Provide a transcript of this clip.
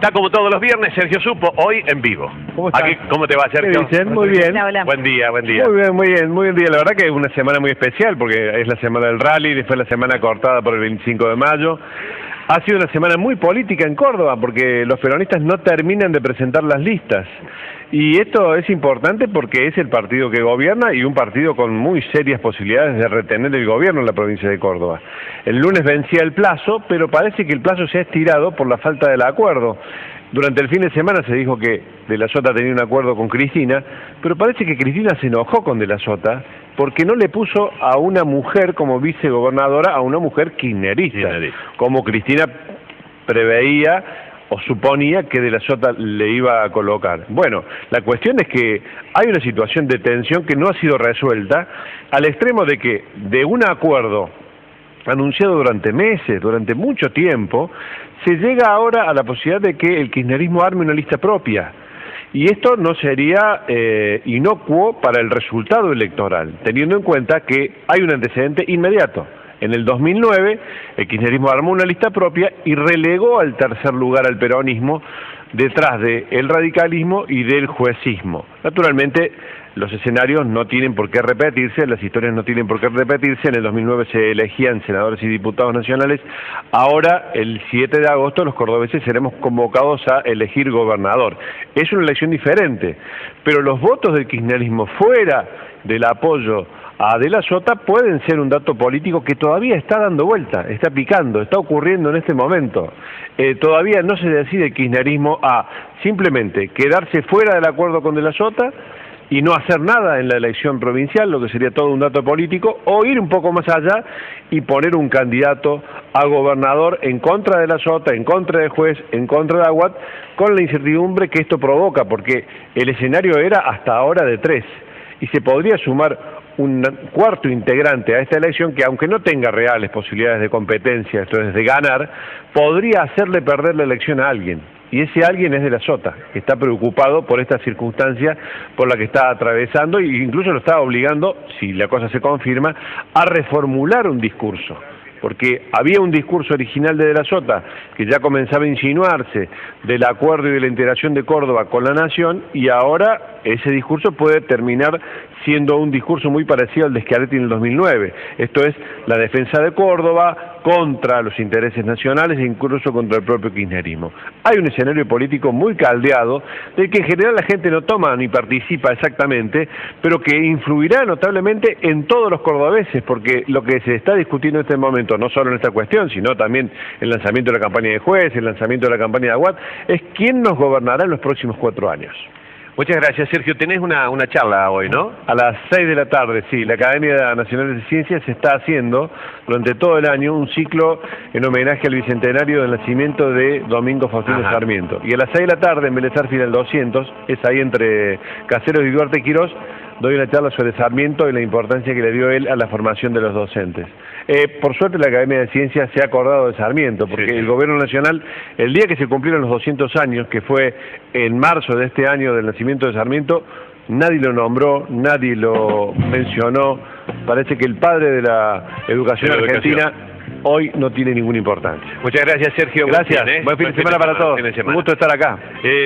Está como todos los viernes, Sergio Supo, hoy en vivo. ¿Cómo estás? Aquí, ¿Cómo te va, Sergio? ¿Qué dicen? Muy bien. Hola, hola. Buen día, buen día. Muy bien, muy bien, muy bien día. La verdad que es una semana muy especial porque es la semana del rally, después la semana cortada por el 25 de mayo. Ha sido una semana muy política en Córdoba porque los peronistas no terminan de presentar las listas. Y esto es importante porque es el partido que gobierna y un partido con muy serias posibilidades de retener el gobierno en la provincia de Córdoba. El lunes vencía el plazo, pero parece que el plazo se ha estirado por la falta del acuerdo. Durante el fin de semana se dijo que De la Sota tenía un acuerdo con Cristina, pero parece que Cristina se enojó con De la Sota porque no le puso a una mujer como vicegobernadora, a una mujer kirchnerista, Kirchnerista. como Cristina preveía o suponía que De la Sota le iba a colocar. Bueno, la cuestión es que hay una situación de tensión que no ha sido resuelta al extremo de que de un acuerdo anunciado durante meses, durante mucho tiempo, se llega ahora a la posibilidad de que el kirchnerismo arme una lista propia. Y esto no sería eh, inocuo para el resultado electoral, teniendo en cuenta que hay un antecedente inmediato. En el 2009, el kirchnerismo armó una lista propia y relegó al tercer lugar al peronismo detrás del radicalismo y del juecismo. Naturalmente, los escenarios no tienen por qué repetirse, las historias no tienen por qué repetirse. En el 2009 se elegían senadores y diputados nacionales. Ahora, el 7 de agosto, los cordobeses seremos convocados a elegir gobernador. Es una elección diferente, pero los votos del kirchnerismo fuera del apoyo a De la Sota pueden ser un dato político que todavía está dando vuelta, está picando, está ocurriendo en este momento. Eh, todavía no se decide el kirchnerismo a simplemente quedarse fuera del acuerdo con De la Sota y no hacer nada en la elección provincial, lo que sería todo un dato político, o ir un poco más allá y poner un candidato a gobernador en contra de la Sota, en contra del juez, en contra de Aguat, con la incertidumbre que esto provoca, porque el escenario era hasta ahora de tres, y se podría sumar un cuarto integrante a esta elección que aunque no tenga reales posibilidades de competencia, esto es de ganar, podría hacerle perder la elección a alguien. Y ese alguien es de la Sota, que está preocupado por esta circunstancia por la que está atravesando e incluso lo está obligando, si la cosa se confirma, a reformular un discurso porque había un discurso original de De la Sota que ya comenzaba a insinuarse del acuerdo y de la integración de Córdoba con la nación y ahora ese discurso puede terminar siendo un discurso muy parecido al de Schiaretti en el 2009. Esto es la defensa de Córdoba contra los intereses nacionales e incluso contra el propio kirchnerismo. Hay un escenario político muy caldeado del que en general la gente no toma ni participa exactamente, pero que influirá notablemente en todos los cordobeses, porque lo que se está discutiendo en este momento, no solo en esta cuestión, sino también el lanzamiento de la campaña de juez, el lanzamiento de la campaña de Aguat, es quién nos gobernará en los próximos cuatro años. Muchas gracias, Sergio. Tenés una, una charla hoy, ¿no? A las 6 de la tarde, sí, la Academia Nacional de Ciencias está haciendo durante todo el año un ciclo en homenaje al bicentenario del nacimiento de Domingo Faustino Ajá. Sarmiento. Y a las 6 de la tarde en Belezar Final 200, es ahí entre Caseros y Duarte Quirós, doy una charla sobre Sarmiento y la importancia que le dio él a la formación de los docentes. Eh, por suerte la Academia de Ciencias se ha acordado de Sarmiento, porque Sí, sí. el gobierno nacional, el día que se cumplieron los 200 años, que fue en marzo de este año del nacimiento de Sarmiento, nadie lo nombró, nadie lo mencionó. Parece que el padre de la educación De la educación. argentina hoy no tiene ninguna importancia. Muchas gracias, Sergio. Buen Gracias, fin, ¿eh? buen fin de semana para todos. Un gusto estar acá. Eh,